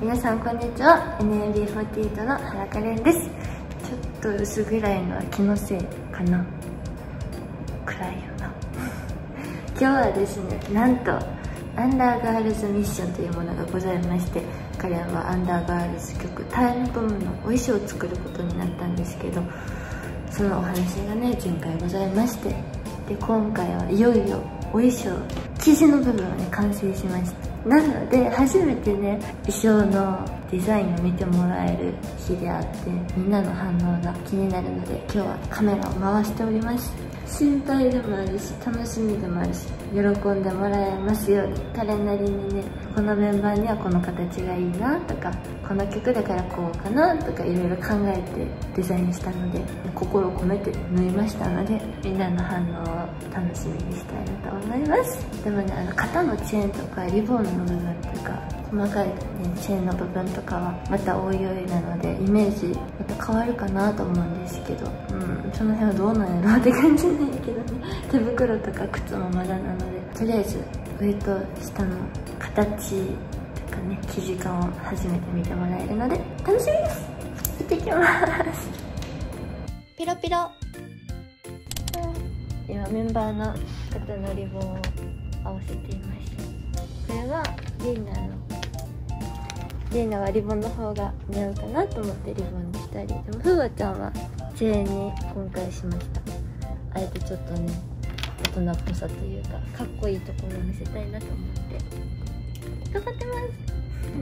皆さんこんにちは。NMB48 の原カレンです。ちょっと薄暗いのは気のせいかな。暗いよな。今日はですねなんとアンダーガールズミッションというものがございまして彼はアンダーガールズ曲「タイムボム」のお衣装を作ることになったんですけどそのお話がね前回ございましてで今回はいよいよお衣装生地の部分をね完成しました。なので初めてね衣装のデザインを見てもらえる日であってみんなの反応が気になるので今日はカメラを回しております。心配でもあるし楽しみでもあるし喜んでもらえますように。彼なりにねこのメンバーにはこの形がいいなとかこの曲だからこうかなとかいろいろ考えてデザインしたので心を込めて縫いましたのでみんなの反応を楽しみにしたいなと思います。でもねあの肩のチェーンとかリボンの部分とか細かい、ね、チェーンの部分とかはまたおいおいなのでイメージまた変わるかなと思うんですけど、うん、その辺はどうなんやろうって感じなんやけどね。手袋とか靴もまだなのでとりあえず上と下の形ね生地感を初めて見てもらえるので楽しみです。行ってきます。ピロピロ。今メンバーの肩のリボンを合わせていましたこれはリーナのリーナはリボンの方が似合うかなと思ってリボンにしたりでもふーわちゃんはチェーンに今回しました。あえてちょっとね大人っぽさというかかっこいいところを見せたいなと思って。頑張ってますフ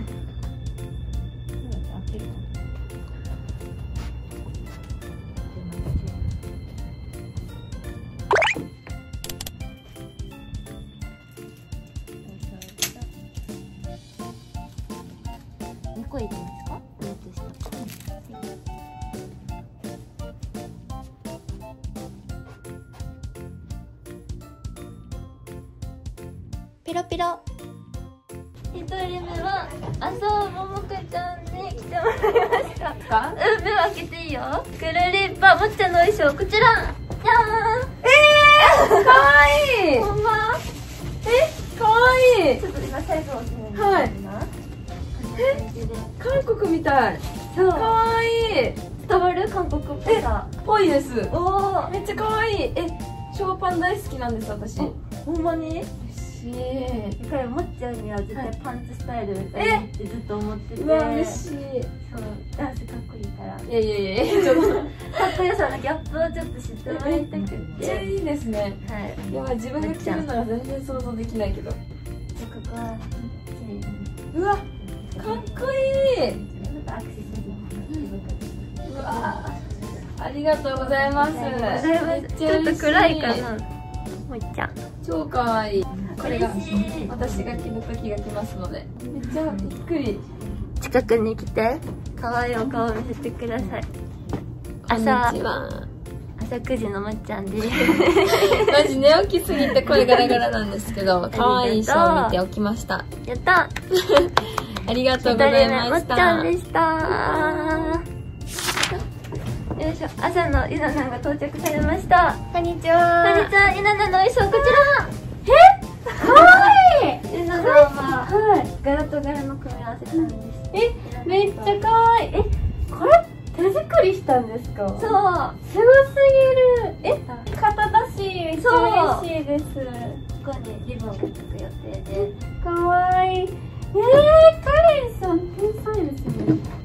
ッピロピロ。一人目は麻生ももかちゃんに来てもらいました。か？うん目を開けていいよ。くるりっぱもっちゃんの衣装こちら。じゃえー、かわいい。ーんほんま？えかわいい。ちょっと今サイズを教えてはい。え韓国みたい。そう。かわいい。伝わる？韓国っぽさ。ぽいです。おおめっちゃかわいい。えショーパン大好きなんです私。ほんまに？しい。これもっちゃんには絶対パンツスタイルがいいってずっと思ってて。うわ嬉しい。そうダンスかっこいいから。いやいやいやちょっとかっこよさのギャップをちょっと知ってもらいたくめっちゃいいですね。はい。いや自分が着てるのは全然想像できないけど。ここはうわかっこいい。アクセサリーうわありがとうございます。めっちゃ嬉しい。ちょっと暗いかな。もっちゃん超かわいいこれが私が着る時が来ますので。めっちゃびっくり。近くに来て。可愛いお顔見せてください。朝。こんにちは。朝9時のまっちゃんです。マジ寝起きすぎて声ガラガラなんですけど可愛いショーを見ておきました。やった。ありがとうございましまっちゃんたでした。よいしょ。朝のゆなさんが到着されました。こんにちは。こんにちは。ゆななの衣装こちらいいゆなさんははい。柄と柄の組み合わせたんです。えめっちゃ可愛い。えこれ手作りしたんですか？そう。すごすぎる。え肩だしめっちゃ嬉しいです。ここにリボンがつく予定で。かわいい。えー、カレンさん天才ですね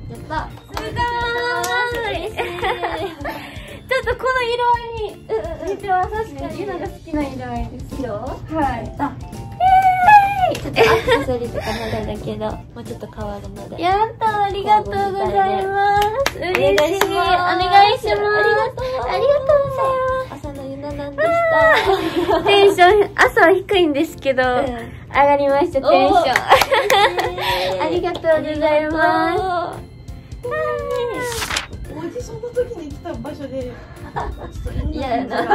クセサリーとかまだだけどもうちょっと変わるので。やったありがとうございます。嬉しい。お願いします。お願いしますありがとう。ありがとうございます。朝のゆななんでしたテンション朝は低いんですけど、うん。上がりましたテンション。ありががとうございます。オーディションの時に来た場所で、ちょっと嫌やな。い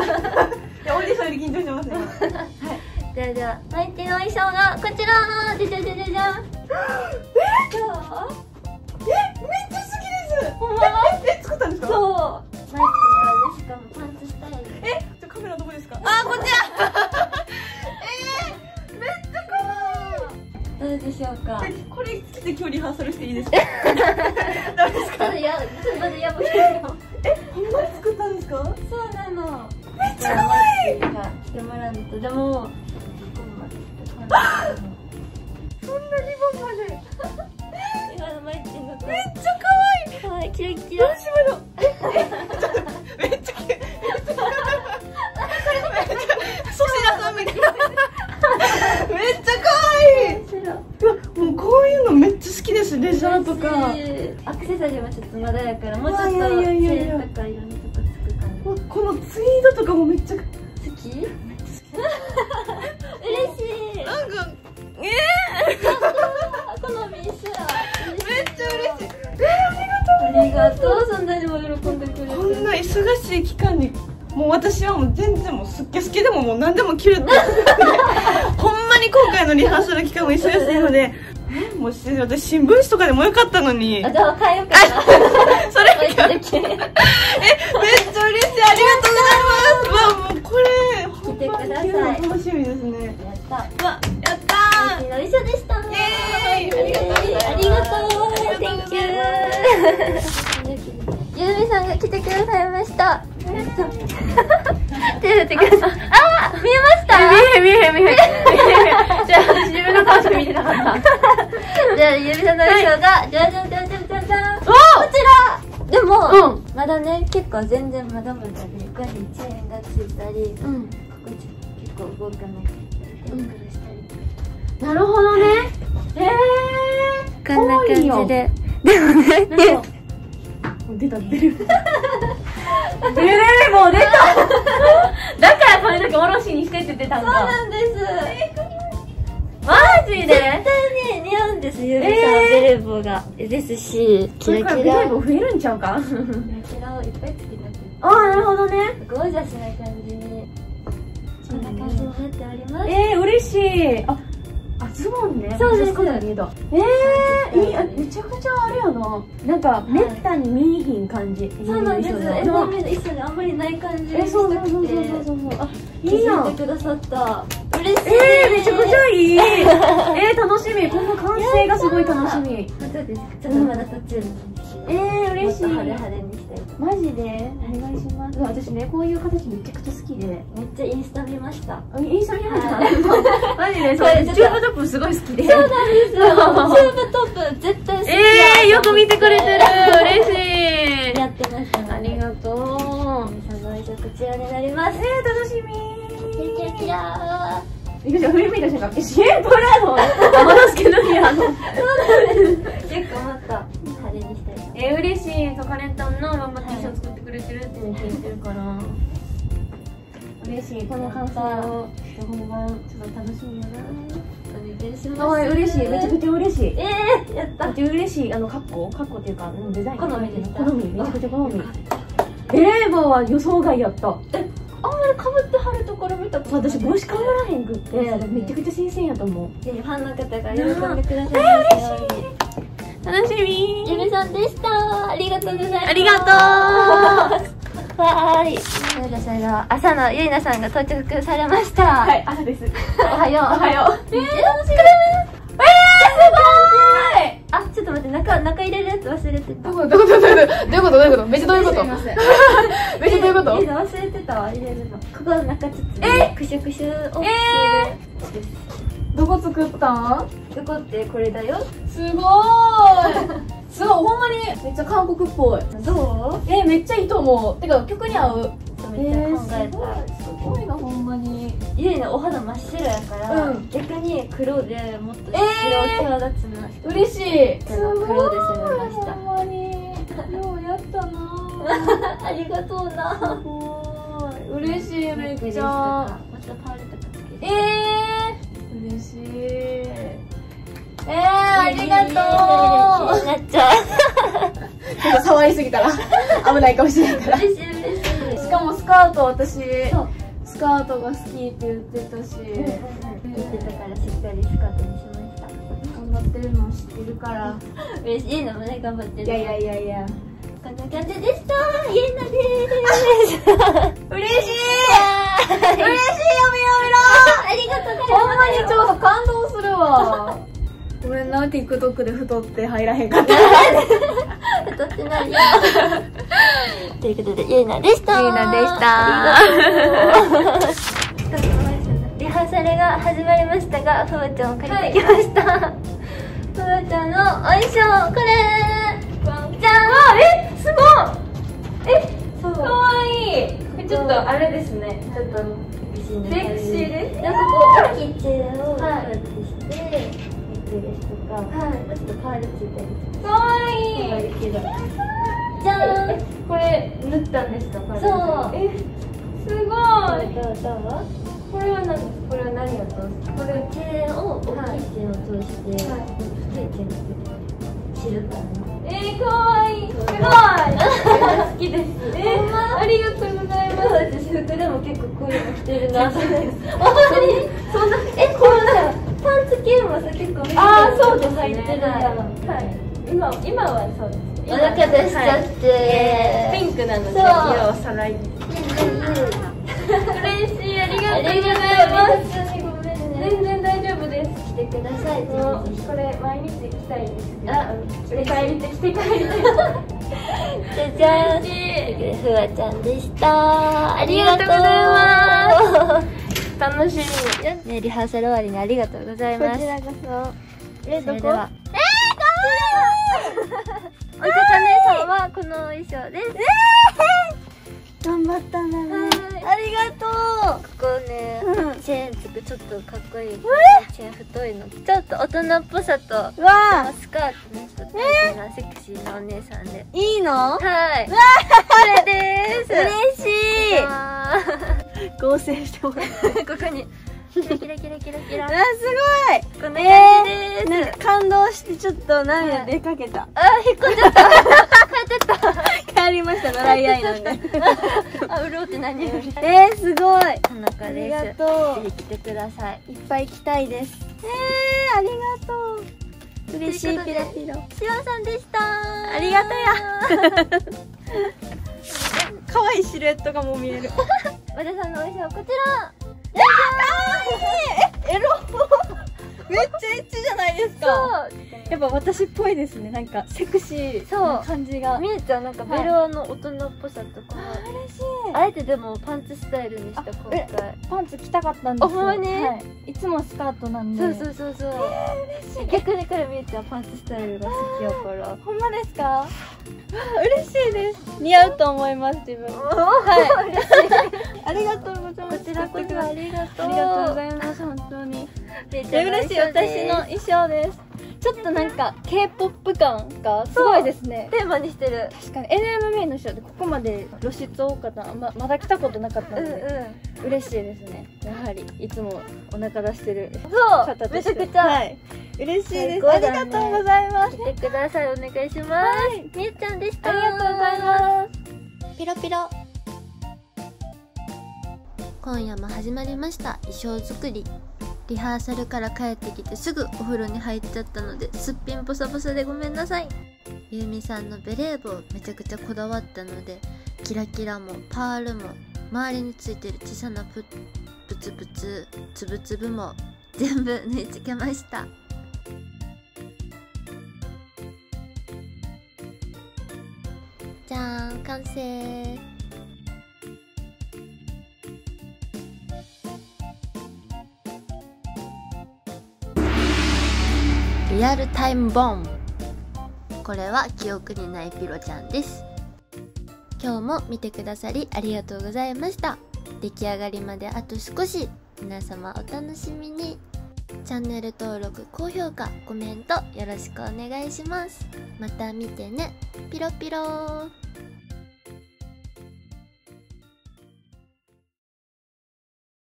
やオーディションより緊張してます今。じゃあじゃあマイティの衣装がこちら。じゃじゃじゃじゃじゃんえ、めっちゃ好きです。ほんま？え、え作ったんですか？そう。マイティはねしかもパンツスタイルえ、じゃカメラどこですか？あこっちやえー、めっちゃ可愛い。うでしょうか？これ着て今日リハーサルしていいですか？ダメですちょっとやちょっと待ってやばいよ。ほんまに作ったんですか？そうなの。めっちゃ可愛い来てもらうのと。でもとか。アクセサリーもちょっとまだやからもうちょっといやいやいやいやチェーンとかいろんなとこつく感じこのツイードとかもめっちゃ好き？嬉しい。なんかえ好み一緒めっちゃ嬉しい。ありがとう。そんなにも喜んでくれて。こんな忙しい期間にもう私はもう全然もうすっけすけでももう何でも着るって。ほんまに今回のリハーサル期間も忙しいのでえもうし私新聞紙とかでもよかったのに。あじゃあ変えようかな。それ。えめっちゃ嬉しい。ありがとうございます。わもうこれ来てくださいほんまに着るの楽しみですね。やった。わやった。ーの衣装でした。イエーイ。ありがとう。ありがとう Thank ゆうみさんが来てくださいました 手振ってください。あ見えました？見え見え見え じゃあ私自分の顔しか見てなかった。じゃあゆうみさんの衣装がじゃじゃじゃじゃじゃじゃん。こちら。でも、うん。まだね結構全然まだまだでここにチェーンがついたりこうん。こ結構動かないなるほどね。ええこんな感じで。でもね。出た出るベレー帽出た。だからそれだけおろしにしてって言ってたんだ。そうなんです。マジで？絶対に似合うんです。ゆうみさん、えーベレー帽が。ですしキこれからベレラキラー帽増えるんちゃうか？キラキラをいっぱいつけたああなるほどね。ゴージャスな感じに。こんな感じになっております。えー、嬉しい。ああズボンね。そうです。えー、いいあめちゃくちゃあれやな。なんかめったに見えひん感じ。そうなんです。えエモミの一緒にあんまりない感じにえそうそうそうそうそう。そうあい気いなてくださった。嬉しい。えー、めちゃくちゃいい。えー、楽しみ。この完成がすごい楽しみ。本当です。ちょっとまだ途中。えー、嬉しい。マジで？お願いします。私ねこういう形めちゃくちゃ好きで。めっちゃインスタ見ました。あインスタ見ました？はマジでそれチューブトップすごい好きで。そうなんですよ。チューブトップ絶対好き。えー、よく見てくれてる。嬉しい。やってました。ありがとう。皆さんの衣装こちらになります。えー、楽しみ。キラキラ。びっくりした振り向いた瞬間えシエンの？天之助の宮の結構もっと派手にしたいな。えー、嬉しい。そうカレンタンの頑張って衣装作ってくれてるって聞いてるから嬉しい。この感想を。本番ちょっと楽しみやなお願い。します。かわいい嬉しい。めちゃくちゃ嬉しい。えー、やった。めっちゃ嬉しい。あの格好？格好っていうかうんデザイン。好み好み。めちゃくちゃ好み。ベレー帽は予想外やった。あんまりかぶってはるところ見たことない。私帽子かぶらへんくってめちゃくちゃ新鮮やと思う。ぜひファンの方が喜んでください。ますように楽しみ。ゆみさんでした。ありがとうございます。ありがとう。わーいそれではそれでは朝のゆいなさんが到着されました。はい朝です。おはよう。おはよう。えー、楽しみえー、すあちょっと待って中中入れるやつ忘れてた。ごいどういうことどういうことどういうことめっちゃどういうこと？めっちゃどういうこと？忘れてたわ入れるの。ここの中ちょっとえ？クシュクシュをえ入れるどこ作ったん？どこってこれだよ。すごーい。すごいほんまに。めっちゃ韓国っぽい。どう？えー、めっちゃいいと思う。てか曲に合うめっちゃ考えた、すごいなほんまに。ゆいのお肌真っ白やから、うん。逆に黒でもっとえ白際立つな人嬉しい。すごい黒で攻めました。ほんまにようやったな。ありがとうな。嬉しいめっちゃ。また。パールとかつけえてー、嬉しい。えー、ありがとう。なっちゃう。ちょっと触りすぎたら。危ないかもしれないからかもスカート私スカートが好きって言ってたし言ってたからしっかりスカートにしました。頑張ってるのも知ってるから。嬉しいのもね頑張ってるいやいやいやいや。こんな感じでした。ゆ いなでーす。嬉しい。嬉しい。よみよみろ。ありがとう。ございますほんまにちょっと感動するわ。な TikTok で太って入らへんかった 太ってないよ。ということでゆいなでした。ゆいなでした。リハーサルが始まりましたがふわちゃんを借りてきました、ふわちゃんのお衣装これ。じゃん。えすごい。えそう。かわい。いちょっとあれですね。ちょっとセクシーです。なんかこう大きいチンをこうやってして、ネックレスとか、はい、ちょっとパールつい。たりかわいいけど。じゃーんこれ塗ったんですかパールそう。えすごい。どうぞ。これは何ですこれは何を通すこれチェーンを大きいチェーンを通して、はい。太いチェーンつけてシルバーのえー、かわい。い。すごい。好きです。えほんま？ありがとうございます。私服でも結構こういうの着てるな。そうです本当に そんパンツ系もさ結構あーそうですね。入ってるんはい。今今はそうです。お腹出しちゃって。ピンクなのでそう色をさらい嬉嬉しいありがあとうございりがとますう普通にごめんね全然大丈夫です。来てくださいこれ毎日着たいんですあ帰りて着て帰りたいひじゃじゃん嬉しい。ふわちゃんでしたありがとう。ございます楽しみ。ねリハーサル終わりにありがとうございます。こちらこそ。えそれでは。えー、かわいい。おいかか姉さんはこの衣装です。頑張ったんだね。はい。ありがとう。ここね、うん。チェーンつくちょっとかっこいい。チェーン太いの。ちょっと大人っぽさとわあ。スカートの人タイプなセクシーなお姉さんで。いいの？はい。これです。嬉しい。あ合成してもらってーここに。キラキラキラキラキラ。あすごい。こんな感じです、なんか感動してちょっと涙出かけた、あ引っ込んじゃった。帰ってった帰りましたドライアイなんであ潤って何より。えー、すごい。田中ありがです。とぜひ来てください。いっぱい来たいです。えー、ありがとう。嬉しいピロピロしわさんでした。ありがとや。可愛いシルエットがもう見える和田さんのお衣装こちら。エロめっちゃエッチじゃないですか。そう。やっぱ私っぽいですね。なんかセクシーな感じが。みえちゃんなんかベロアの大人っぽさとか、嬉しいあえてでもパンツスタイルにした今え回パンツ着たかったんですよ。あほんまに？はい、いつもスカートなんで。そうそうそうそう、逆にこれみえちゃんパンツスタイルが好きやから。ほんまですか？嬉しいです。似合うと思います自分。はい。嬉しいありがとうございます。こちらこそありがとう。ありがとうございます。本当にみえちでゃ嬉しい。私の衣装です。ちょっとなんか K-POP 感がすごいですね。テーマにしてる。確かに。NMB の人ってここまで露出多かったのままだ来たことなかったうんので、うん嬉しいですね。やはりいつもお腹出してる方として。めちゃくちゃ、はい。嬉しいです、ね。りがとうございます。来てください。お願いします、みえちゃんでした。ありがとうございます。ピロピロ今夜も始まりました。衣装作り。リハーサルから帰ってきてすぐお風呂に入っちゃったのですっぴんボサボサでごめんなさい。ゆうみさんのベレー帽めちゃくちゃこだわったのでキラキラもパールも周りについてる小さなプブツブツつぶつぶも全部縫い付けました。じゃーん完成。リアルタイムボン。これは記憶にないピロちゃんです。今日も見てくださりありがとうございました。出来上がりまであと少し。皆様お楽しみに。チャンネル登録高評価コメントよろしくお願いします。また見てね。ピロピロ